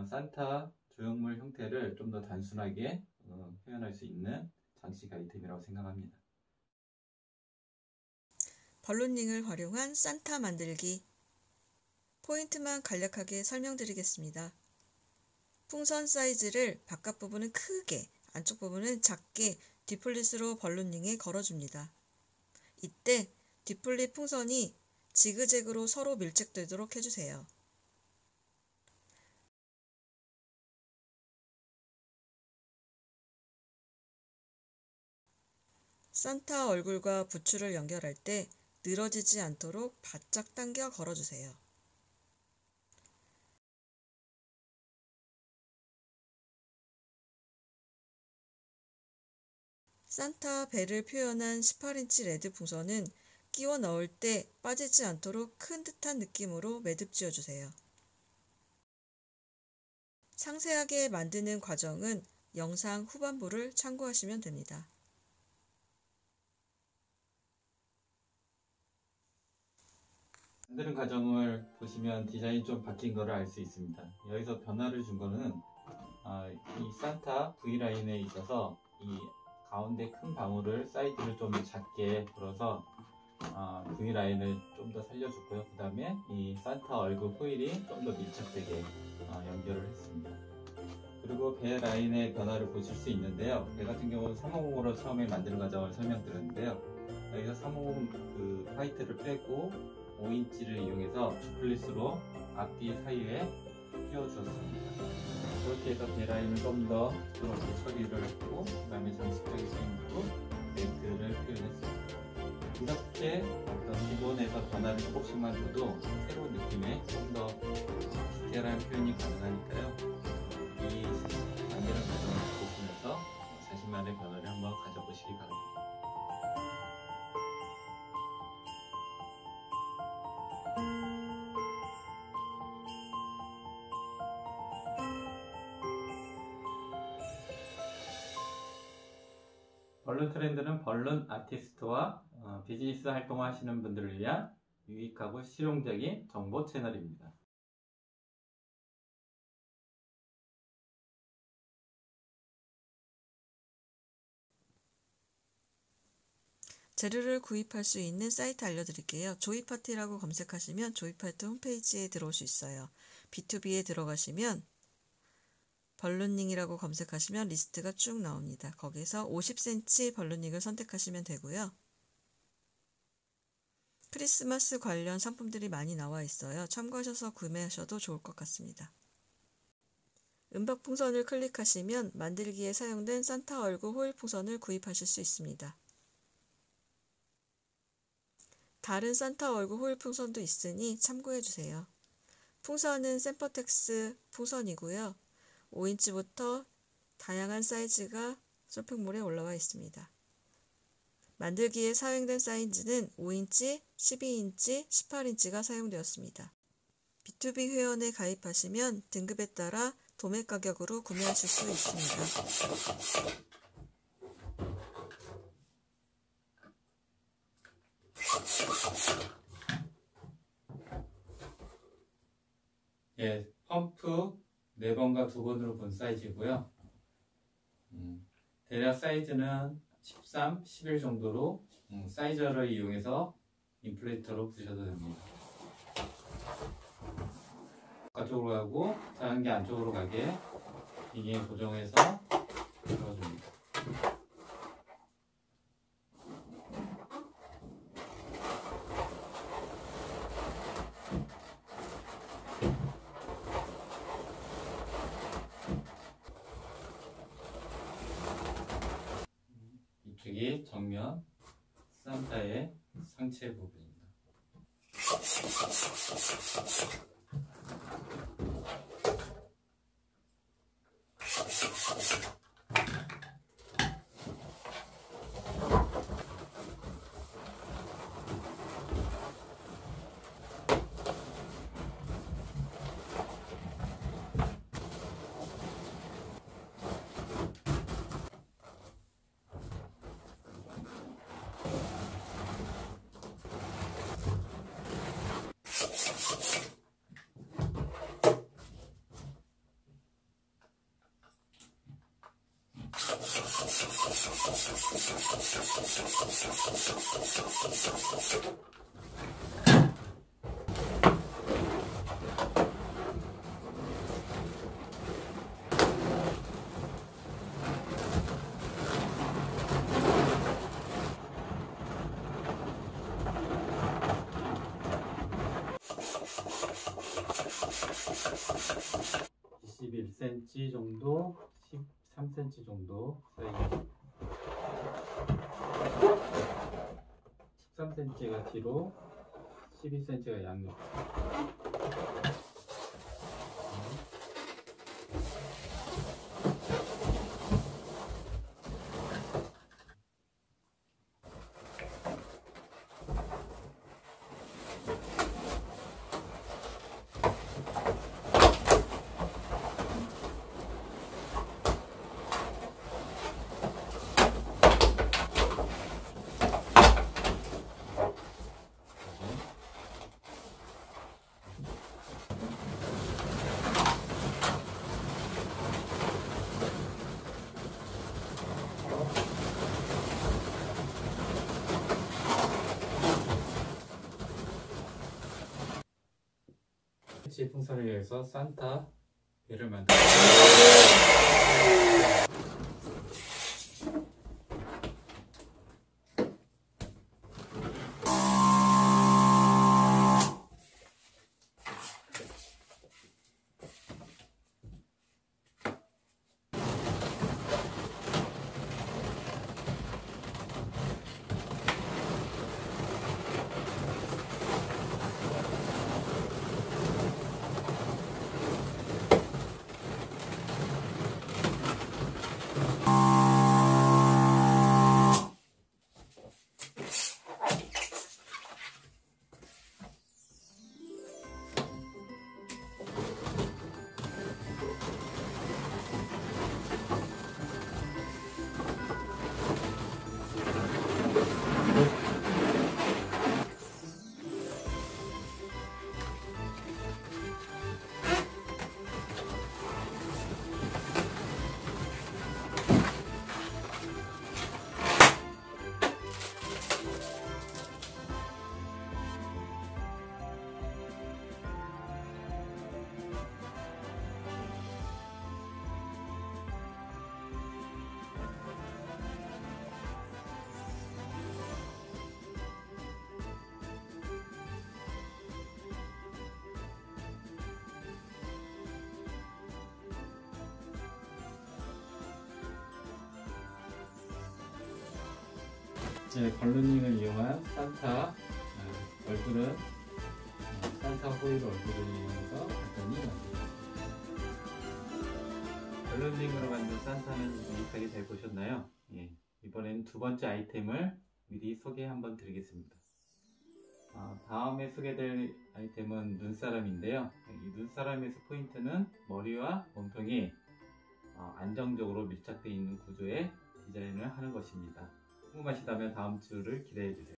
어, 산타 조형물 형태를 좀 더 단순하게 어, 표현할 수 있는 장식 아이템이라고 생각합니다. 벌룬링을 활용한 산타 만들기 포인트만 간략하게 설명드리겠습니다. 풍선 사이즈를 바깥 부분은 크게, 안쪽 부분은 작게 디플릿으로 벌룬링에 걸어줍니다. 이때 디플릿 풍선이 지그재그로 서로 밀착되도록 해주세요. 산타 얼굴과 부츠를 연결할 때 늘어지지 않도록 바짝 당겨 걸어주세요. 산타 배를 표현한 18인치 레드 풍선은 끼워 넣을 때 빠지지 않도록 큰 듯한 느낌으로 매듭 지어주세요. 상세하게 만드는 과정은 영상 후반부를 참고하시면 됩니다. 만드는 과정을 보시면 디자인이 좀 바뀐 거를 알 수 있습니다. 여기서 변화를 준 거는 아, 이 산타 V라인에 있어서 이 가운데 큰 방울을 사이드를 좀 작게 불어서 아, V라인을 좀 더 살려줬고요. 그 다음에 이 산타 얼굴 호일이 좀 더 밀착되게 아, 연결을 했습니다. 그리고 배 라인의 변화를 보실 수 있는데요. 배 같은 경우는 350으로 처음에 만드는 과정을 설명드렸는데요. 여기서 350 그 화이트를 빼고 5인치를 이용해서 duplet으로 앞뒤 사이에 끼워주었습니다. 그렇게 해서 베라인을 좀 더 부드럽게 처리를 했고 그 다음에 장식적인 쓰임으로 멘트를 표현했습니다. 이렇게 어떤 기본에서 변화를 조금씩만 줘도 새로운 느낌의 좀 더 디테일한 표현이 가능하니까요. 이 만드는 과정을 보시면서 자신만의 변화를 한번 가져보시기 바랍니다. 벌룬 트렌드는 벌룬 아티스트와 어, 비즈니스 활동을 하시는 분들을 위한 유익하고 실용적인 정보 채널입니다. 재료를 구입할 수 있는 사이트 알려드릴게요. 조이파티라고 검색하시면 조이파티 홈페이지에 들어올 수 있어요. B2B에 들어가시면 벌룬닝이라고 검색하시면 리스트가 쭉 나옵니다. 거기서 50cm 벌룬닝을 선택하시면 되고요. 크리스마스 관련 상품들이 많이 나와 있어요. 참고하셔서 구매하셔도 좋을 것 같습니다. 은박 풍선을 클릭하시면 만들기에 사용된 산타 얼굴 호일 풍선을 구입하실 수 있습니다. 다른 산타 얼굴 호일 풍선도 있으니 참고해 주세요. 풍선은 샘퍼텍스 풍선이고요. 5인치부터 다양한 사이즈가 쇼핑몰에 올라와 있습니다. 만들기에 사용된 사이즈는 5인치, 12인치, 18인치가 사용되었습니다. B2B 회원에 가입하시면 등급에 따라 도매 가격으로 구매하실 수 있습니다. 예, 펌프 4번과 2번으로 본 사이즈고요. 음, 대략 사이즈는 13, 11 정도로 음, 사이저를 이용해서 인플레이터로 부셔도 됩니다. 바깥쪽으로 가고 자연기 안쪽으로 가게 이게 고정해서 들어줍니다. 정면 산타의 상체 부분입니다. 21cm 정도, 13cm 정도 사이즈. 13cm가 뒤로, 12cm가 양옆. 치 풍선을 이용해서 산타 배를 만들. 네, 발로닝을 이용한 산타 어, 얼굴은 어, 산타 호일 얼굴을 이용해서 간단히 만들었습니다. 발로닝으로 만든 산타는 유익하게 잘 보셨나요? 예, 이번엔 두 번째 아이템을 미리 소개 한번 드리겠습니다. 아, 다음에 소개될 아이템은 눈사람인데요. 이 눈사람에서 포인트는 머리와 몸통이 어, 안정적으로 밀착되어 있는 구조의 디자인을 하는 것입니다. 궁금하시다면 다음 주를 기대해 주세요.